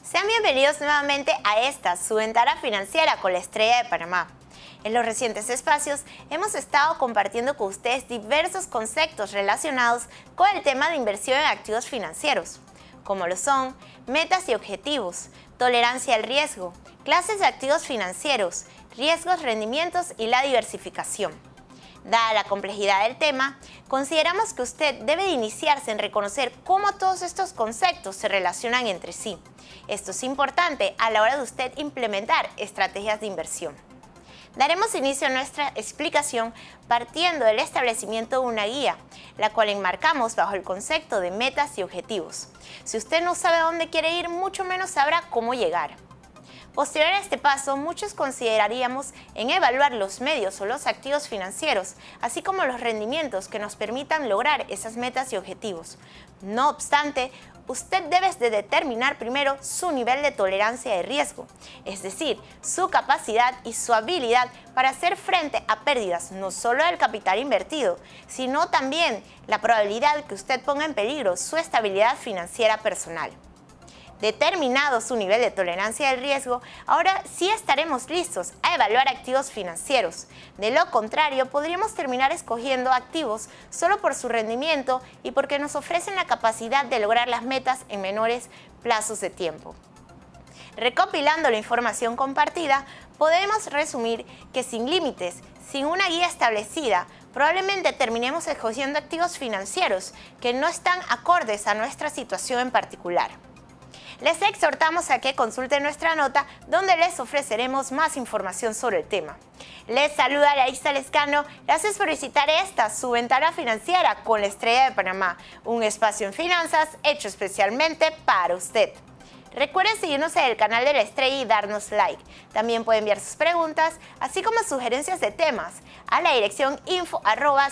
Sean bienvenidos nuevamente a esta, su ventana financiera con la estrella de Panamá. En los recientes espacios hemos estado compartiendo con ustedes diversos conceptos relacionados con el tema de inversión en activos financieros, como lo son metas y objetivos, tolerancia al riesgo, clases de activos financieros, riesgos, rendimientos y la diversificación. Dada la complejidad del tema, consideramos que usted debe iniciarse en reconocer cómo todos estos conceptos se relacionan entre sí. Esto es importante a la hora de usted implementar estrategias de inversión. Daremos inicio a nuestra explicación partiendo del establecimiento de una guía, la cual enmarcamos bajo el concepto de metas y objetivos. Si usted no sabe a dónde quiere ir, mucho menos sabrá cómo llegar. Posterior a este paso, muchos consideraríamos en evaluar los medios o los activos financieros, así como los rendimientos que nos permitan lograr esas metas y objetivos. No obstante, usted debe de determinar primero su nivel de tolerancia de riesgo, es decir, su capacidad y su habilidad para hacer frente a pérdidas no solo del capital invertido, sino también la probabilidad que usted ponga en peligro su estabilidad financiera personal determinado su nivel de tolerancia al riesgo, ahora sí estaremos listos a evaluar activos financieros. De lo contrario, podríamos terminar escogiendo activos solo por su rendimiento y porque nos ofrecen la capacidad de lograr las metas en menores plazos de tiempo. Recopilando la información compartida, podemos resumir que sin límites, sin una guía establecida, probablemente terminemos escogiendo activos financieros que no están acordes a nuestra situación en particular les exhortamos a que consulten nuestra nota donde les ofreceremos más información sobre el tema. Les saluda Laisa Lescano, gracias por visitar esta, su ventana financiera con la Estrella de Panamá, un espacio en finanzas hecho especialmente para usted. Recuerden seguirnos en el canal de la estrella y darnos like. También pueden enviar sus preguntas, así como sugerencias de temas, a la dirección info arroba.